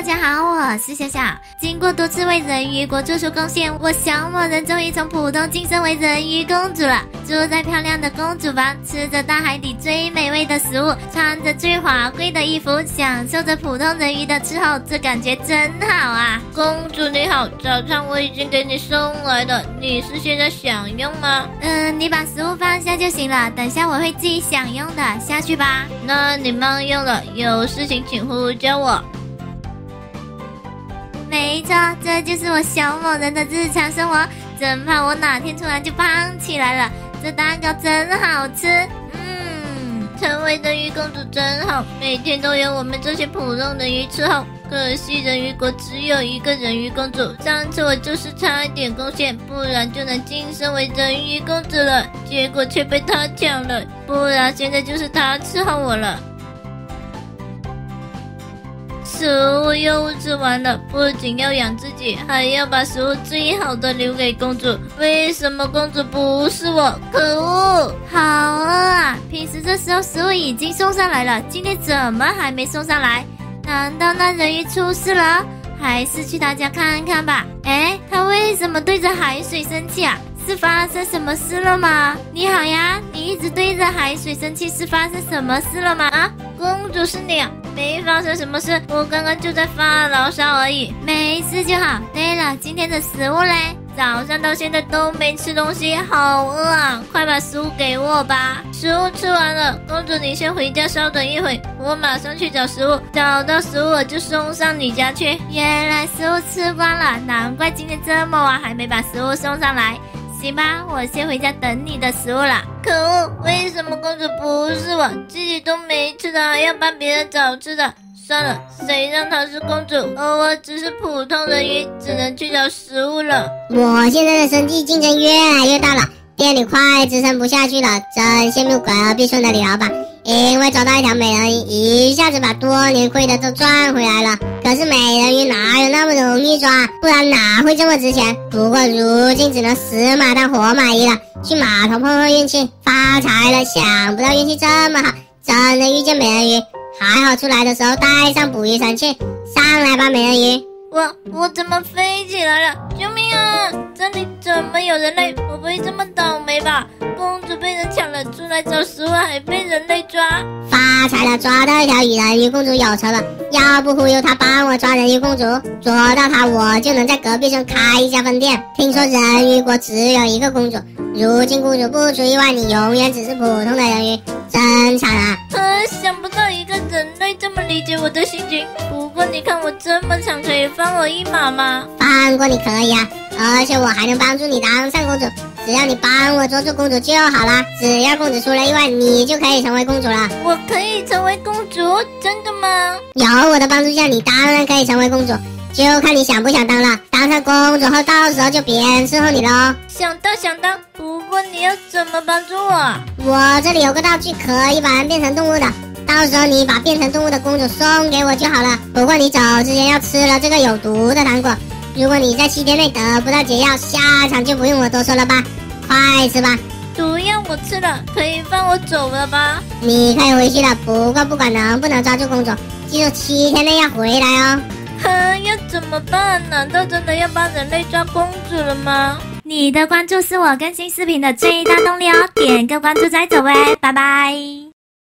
大家好，我是小小。经过多次为人鱼国做出贡献，我小某人终于从普通晋升为人鱼公主了。住在漂亮的公主房，吃着大海底最美味的食物，穿着最华贵的衣服，享受着普通人鱼的伺候，这感觉真好啊！公主你好，早餐我已经给你送来了，你是现在享用吗？嗯，你把食物放下就行了，等下我会自己享用的，下去吧。那你慢用了，有事情请呼叫我。没错，这就是我小某人的日常生活。真怕我哪天突然就胖起来了。这蛋糕真好吃，嗯，成为人鱼公主真好，每天都有我们这些普通人鱼伺候。可惜人鱼国只有一个人鱼公主，上次我就是差一点贡献，不然就能晋升为人鱼公主了，结果却被她抢了，不然现在就是她伺候我了。食物又吃完了，不仅要养自己，还要把食物最好的留给公主。为什么公主不是我？可恶！好饿啊！平时这时候食物已经送上来了，今天怎么还没送上来？难道那人鱼出事了？还是去他家看看吧。哎，他为什么对着海水生气啊？是发生什么事了吗？你好呀，你一直对着海水生气，是发生什么事了吗？啊，公主是你。没发生什么事，我刚刚就在发牢骚而已，没事就好。对了，今天的食物嘞？早上到现在都没吃东西，好饿啊！快把食物给我吧。食物吃完了，公主你先回家稍等一会，我马上去找食物，找到食物我就送上你家去。原来食物吃光了，难怪今天这么晚还没把食物送上来。行吧，我先回家等你的食物了。可恶，为什么公主不是我？自己都没吃的，还要帮别人找吃的？算了，谁让她是公主，而我只是普通人鱼，只能去找食物了。我现在的生计竞争越来越大了，店里快支撑不下去了，真羡慕隔壁村的李老板。因为找到一条美人鱼，一下子把多年亏的都赚回来了。可是美人鱼哪有那么容易抓？不然哪会这么值钱？不过如今只能死马当活马医了，去码头碰碰运气，发财了。想不到运气这么好，真的遇见美人鱼。还好出来的时候带上捕鱼神器，上来吧，美人鱼。我我怎么飞起来了？救命啊！这里怎么有人类？我不会这么倒霉吧？公主被人抢了，出来找食物还被人类抓，发财了！抓到一条人鱼公主有仇了，要不忽悠她帮我抓人鱼公主，抓到她我就能在隔壁村开一家分店。听说人鱼国只有一个公主，如今公主不出意外，你永远只是普通的人鱼，真惨啊！想不到一个理解我的心情。不过你看我这么强，可以放我一马吗？放过你可以啊，而且我还能帮助你当上公主。只要你帮我捉住公主就好了。只要公主出了意外，你就可以成为公主了。我可以成为公主？真的吗？有我的帮助下，你当然可以成为公主。就看你想不想当了。当上公主后，到时候就别人伺候你喽。想当想当，不过你要怎么帮助我？我这里有个道具，可以把人变成动物的。到时候你把变成动物的公主送给我就好了。不过你走之前要吃了这个有毒的糖果。如果你在七天内得不到解药，下场就不用我多说了吧。快吃吧！毒药我吃了，可以放我走了吧？你可以回去了。不过不管能不能抓住公主，记住七天内要回来哦。哼，要怎么办？难道真的要帮人类抓公主了吗？你的关注是我更新视频的最大动力哦，点个关注再走呗，拜拜。